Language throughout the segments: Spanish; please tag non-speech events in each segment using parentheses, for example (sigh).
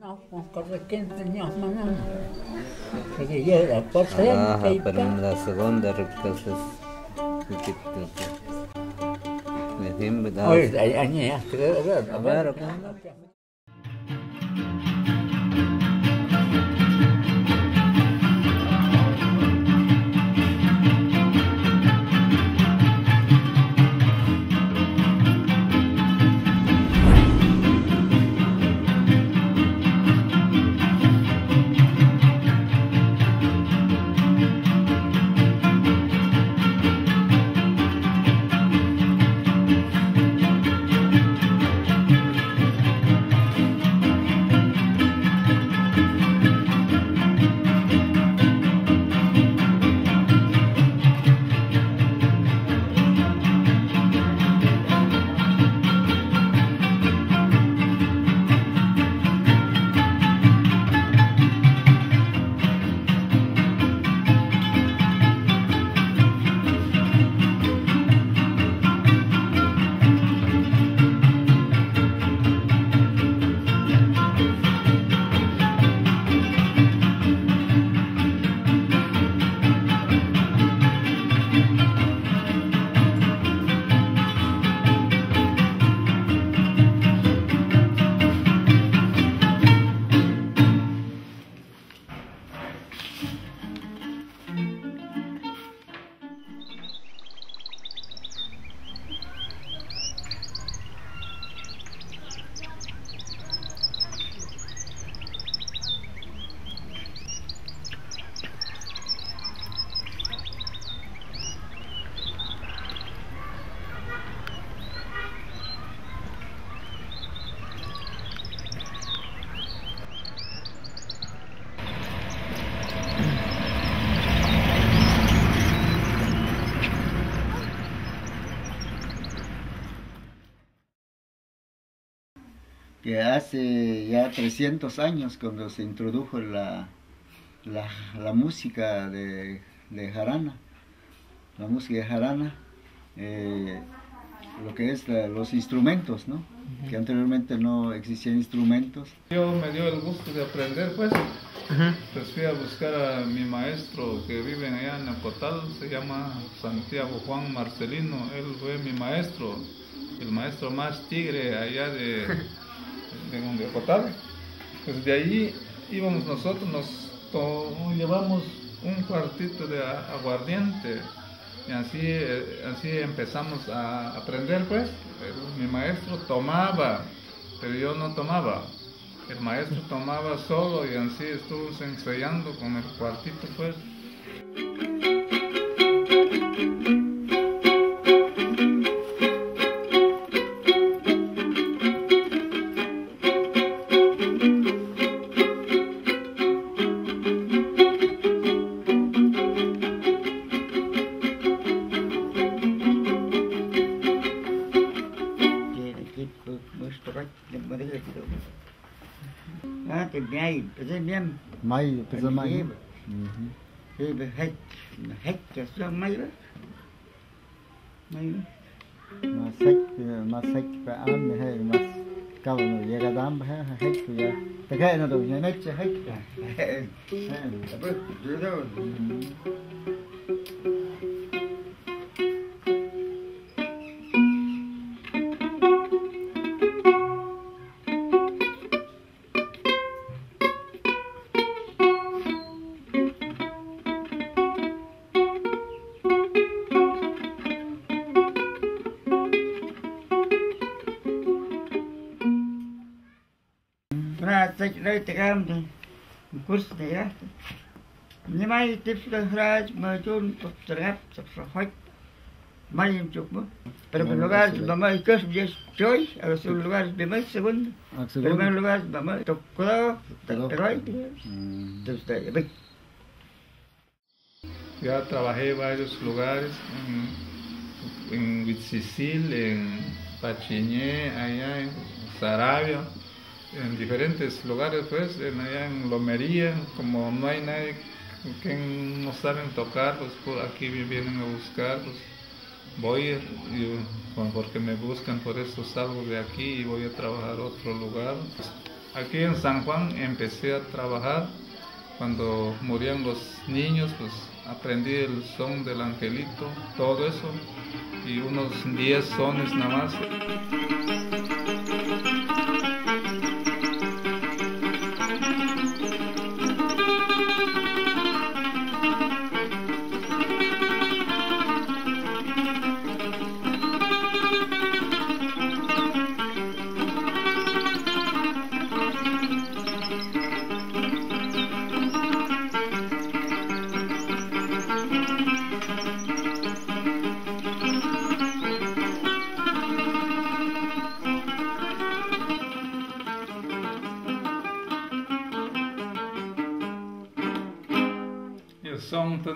No, con de 15 años más no. Porque yo era por Ah, frente y pero en pa- la segunda recasa hace ya 300 años cuando se introdujo la, la, la música de, de jarana, la música de jarana, eh, lo que es la- los instrumentos, ¿no? Que anteriormente no existían instrumentos. Yo me dio el gusto de aprender, pues. Pues fui a buscar a mi maestro que vive allá en Acotal, se llama Santiago Juan Marcelino. Él fue mi maestro, el maestro más tigre allá de, (laughs) de, de Acotal. Pues de ahí íbamos nosotros, nos llevamos un cuartito de aguardiente y así, eh, así empezamos a aprender, pues. Mi maestro tomaba, pero yo no tomaba. El maestro tomaba solo y así estuvimos ensayando con el cuartito, pues. ميه بتزرع ميه هيبه هت هت تزرع ميه ميه مسكت مسكت بأم هي مس كونه يا قدام ها هيك يا تكاين دو هنا هيك هيك ra mà chôn tập trap tập hoạch. Mai em chụp mà. Pero en lugar vamos a ir que joy, a los lugares de más segundo. Ak En lugar tocar, Tocó. Mm. Entonces. Ya trabajé en varios lugares, en, en Huitzisil, en Pachiñé, allá en Sarabia, en diferentes lugares, pues, en, allá en Lomería, como no hay nadie que no saben tocar, pues aquí vienen a buscar, pues voy, y, bueno, porque me buscan, por eso salgo de aquí y voy a trabajar a otro lugar. aquí en San Juan empecé a trabajar. Cuando morían los niños, pues aprendí el son del angelito, todo eso, y unos 10 sones nada más.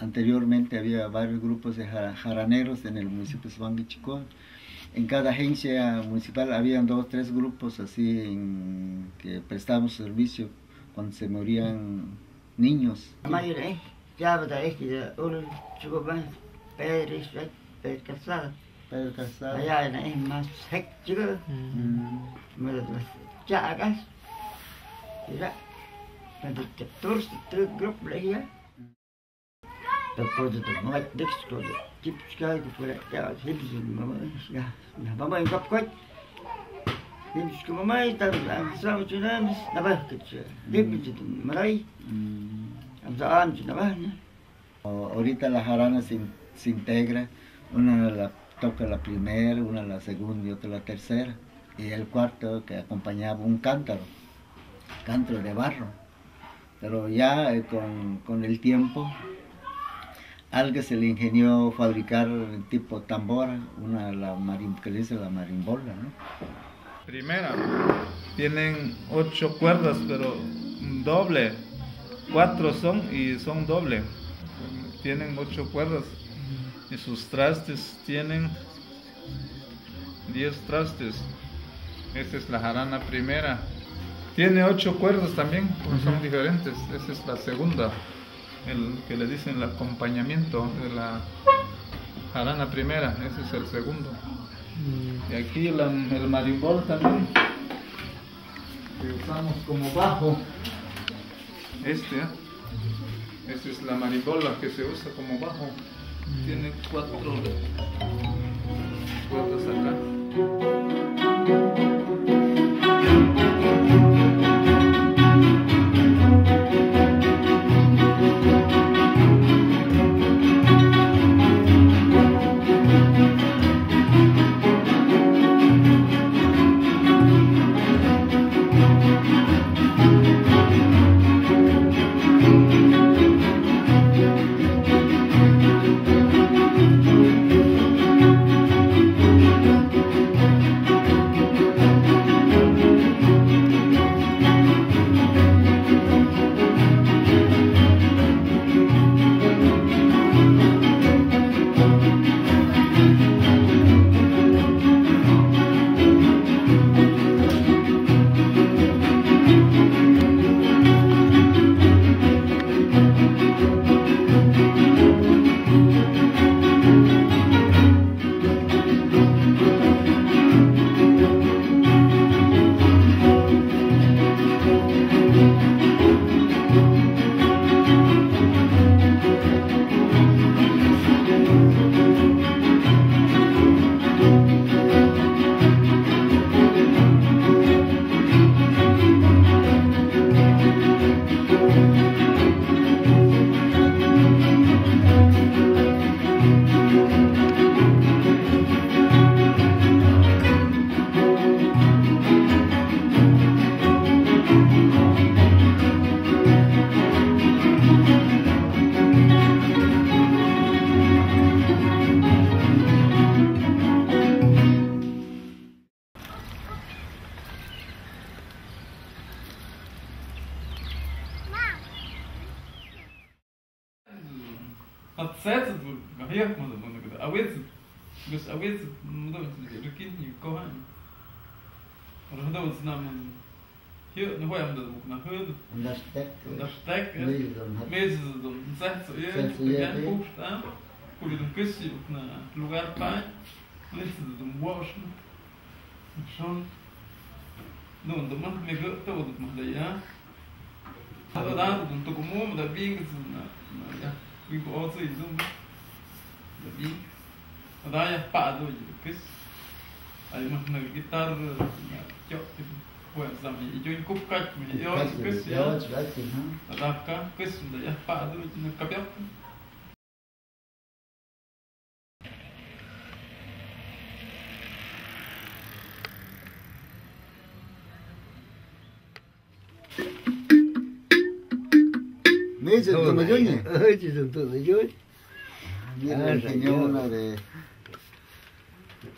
anteriormente había varios grupos de jara- jaraneros en el municipio de Subanguichicón. En cada agencia municipal habían dos tres grupos así en que prestaban servicio cuando se morían niños. Pedro Casado. Allá en eh, más chugo, Mm, me lo chagas. Mira, cuando te torce, tu grupo le mm. am saan chunabah, ne. O- Ahorita la jarana se, se integra, una la toca la primera, una la segunda y otra la tercera. Y el cuarto que acompañaba un cántaro, cántaro de barro. Pero ya eh, con, con el tiempo, alguien se le ingenió fabricar tipo tambora, una la marim, que le dice la marimbola, ¿no? Primera, tienen ocho cuerdas, pero doble. Cuatro son y son doble. Tienen ocho cuerdas. Y sus trastes tienen diez trastes. Esta es la jarana primera. Tiene ocho cuerdas también, pero son diferentes. Esa es la segunda, el que le dicen el acompañamiento de la jarana primera. Ese es el segundo. Y aquí la- el marimbol también, que usamos como bajo. Este, ¿eh? Esta es la marimbola que se usa como bajo. Tiene cuatro cuerdas acá. uns namen hier eine hohe haben das nach Höhe und das Steck und das Steck Mäse so und sagt so ihr gern guckst an guck dir den Küssi und ne Lugar bei und jetzt so den Waschen. Und schon. Nun der Mann mir gehört da und macht er ja. Aber da und du komm um da biegen so na ja wie brauchst du so da biegen da ja pa do Küssi además una guitarra, yo puensa mi yo kup kat mi yo kız ya dakika kız da ya padu ne kapya Neyse, tanıcı ne? Hıçısın tanıcı. Bir de ne onları.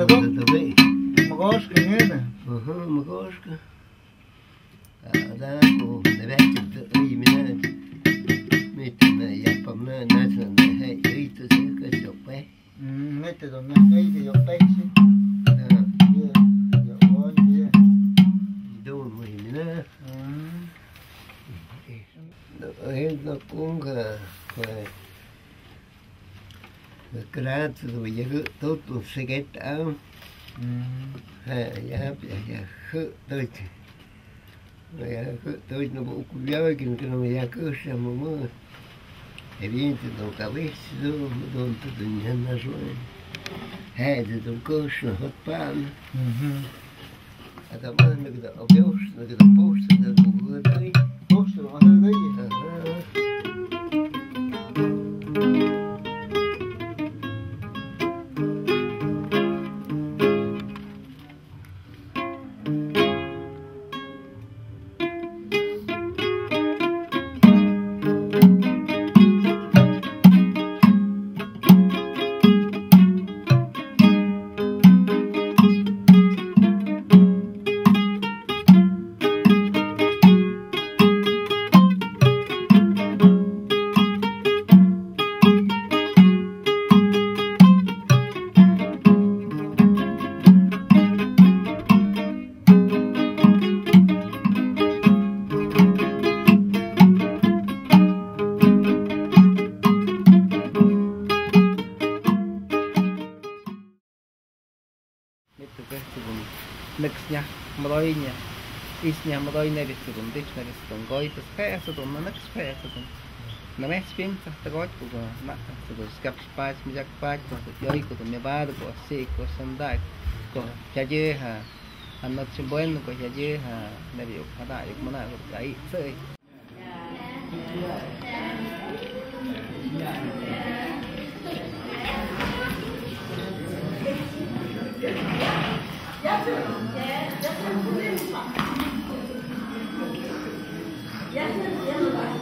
Того? Давай. Макошка, не да? Ага, макошка. Да, давайте имена. Митина, я помню, назна, на хай, и то сека, сопай. Да, на хай, и сопай, Редактор Да, А.Семкин Корректор А.Егорова Gratulujek tudtusget ám. Jáp, jáp, hogy hogy no ukuvjavagin, krom jakosam, mo. Evinti do kavesti do don tudo не нажой. Хайде до кошно от пан. А там мигда обёшь, мигда повшта, да бугурдай. Повшта, а да дай. nha mà đôi này việc sử dụng tiếp này sử dụng gói tất cả sử dụng nó nó tất cả sử dụng nó mét phim tất cả gói của nó mà sử dụng gặp spice mi gặp spice của tôi gói của tôi mi ba được của si của sơn đại của cha dê ha anh nói chuyện bên của cha dê ha này việc phát đại được món nào cũng đấy rồi Yeah, yeah, yeah. 颜色鞋子吧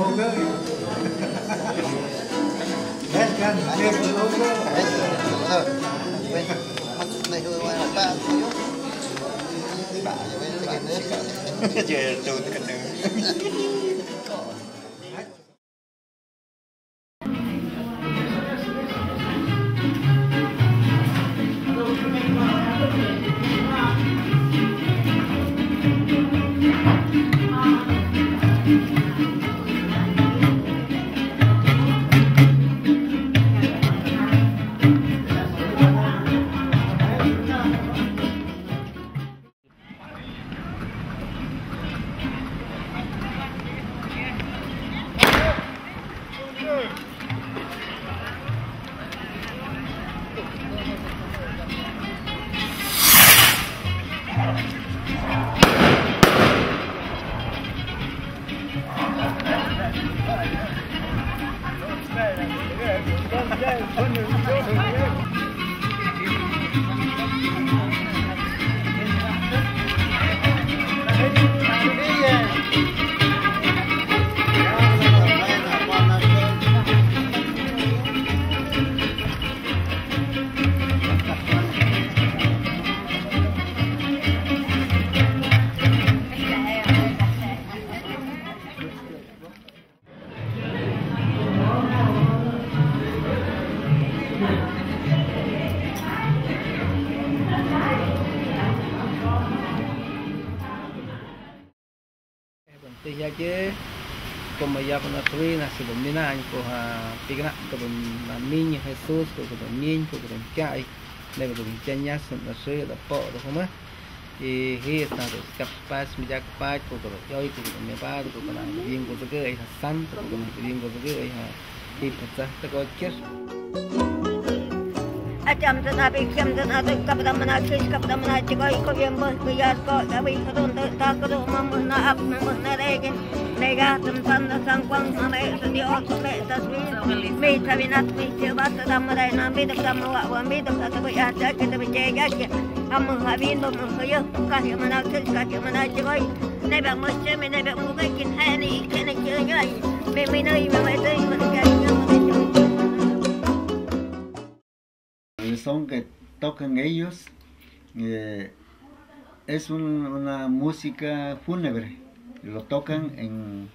Olga. Hết gần, chết rồi Olga. Hết rồi. Mày hư ngoài là ta. Bà, vậy cái này. Chuyện tụt con la trina se domina año con pigna con la niña Jesús con con niño con con cai le con se da po do como y hi está de capaz mi ya capaz con con yo con con mi padre con con con que santo con bien con que y pues ta có Ачам тана бичам тана ты капда мана чиш капда мана чика и ковем бос бы я ско да вы хрун ты так ру мам на ап мам на реген нега там сан на сан кван на мэ с ди ок мэ тас ви мэ та ви нат ми ти ва та дам рай на ми дам дам ва ва ми дам та бы я та ки та бы че га ки а мы хавин до мы хая ка я мана чиш ка я мана чика и нега мы че мы нега мы кин хани кин кин я мы мы на и мы мы ты мы El son que tocan ellos eh, es un- una música fúnebre. Lo tocan en,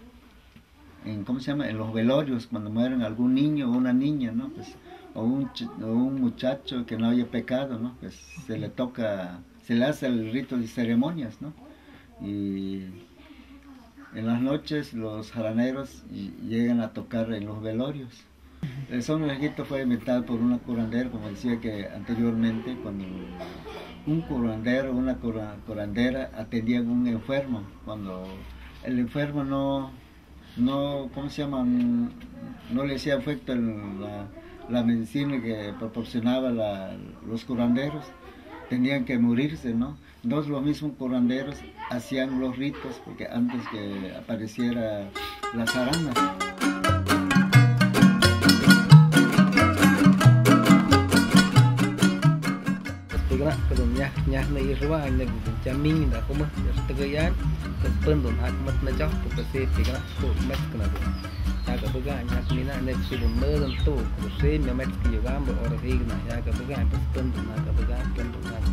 en, ¿cómo se llama? En los velorios, cuando mueren algún niño o una niña, ¿no? Pues, o, un, o un muchacho que no haya pecado, ¿no? Pues se le toca, se le hace el rito de ceremonias, ¿no? Y en las noches los jaraneros llegan a tocar en los velorios. El son registro fue inventado por una curandera, como decía que anteriormente, cuando un curandero o una cura- curandera atendían a un enfermo, cuando el enfermo no, no ¿cómo se llama? No le hacía efecto la, la medicina que proporcionaba los curanderos, tenían que morirse, ¿no? Entonces los mismos curanderos hacían los ritos, porque antes que apareciera las aranas. ញាស់នៅអ៊ីរវ៉ាន់នៅជាមីងដែលគុំទៅទៅយ៉ាងទៅពេញដំណាក់មិនចោះទៅប្រសិទ្ធិគេណាគូមិនគ្នាយ៉ាងក៏បកអញ្ញាស់មានណែជិលមើលទៅគូសេមមិនគីយ៉ាងបើអរវិញណាយ៉ាងក៏បកអញ្ញាស់ពេញដំណាក់បកអញ្ញាស់ពេញដំណាក់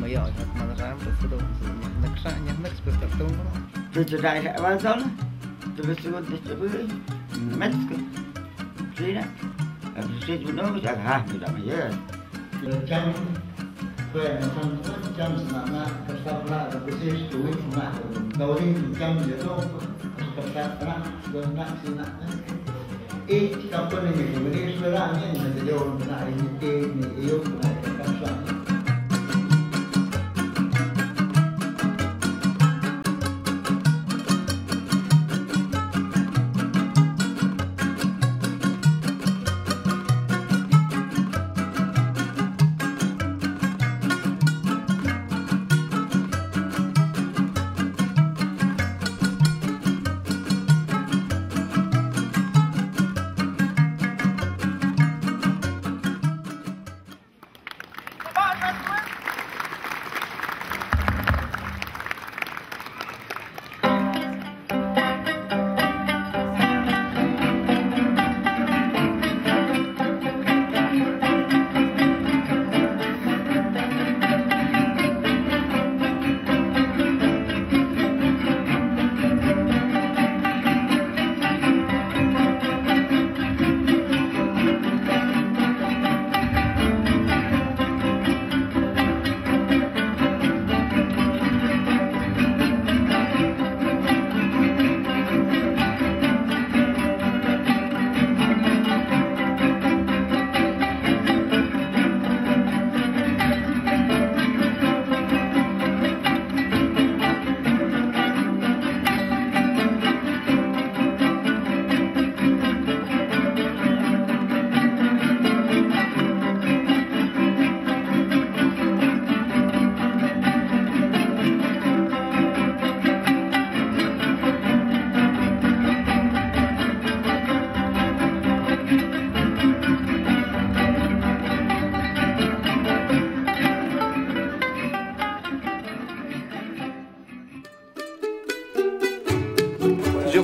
មកយកមករាមទៅទៅនឹងខ្សាញ៉ាំនឹកស្ពតទៅទៅទៅដៃហើយបានសោះទៅស្គត់ទៅវិញមិនស្គត់ព្រីណាអត់ស្គត់ទៅនោះចាក់ហាទៅតែយើចាំ Ich kann von den Menschen, wenn ich es verlange, wenn ich es verlange, wenn ich es verlange, wenn ich es verlange, wenn ich es verlange, wenn ich es verlange, wenn ich es verlange, wenn ich es verlange,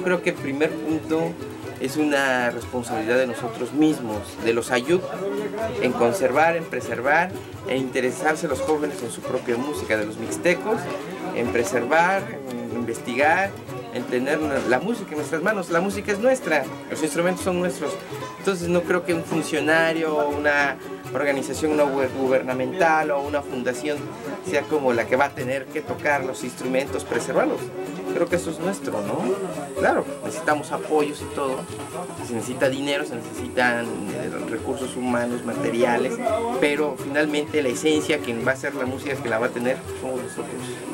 que el primer punto es una responsabilidad de nosotros mismos, de los ayud, en conservar, en preservar e interesarse los jóvenes en su propia música, de los mixtecos, en preservar, en investigar, en tener la música en nuestras manos. La música es nuestra, los instrumentos son nuestros. Entonces no creo que un funcionario, una organización no gubernamental o una fundación sea como la que va a tener que tocar los instrumentos, preservarlos. Creo que eso es nuestro, ¿no? Claro, necesitamos apoyos y todo. Se necesita dinero, se necesitan eh, recursos humanos, materiales, pero finalmente la esencia, quien va a hacer la música, que la va a tener, somos nosotros.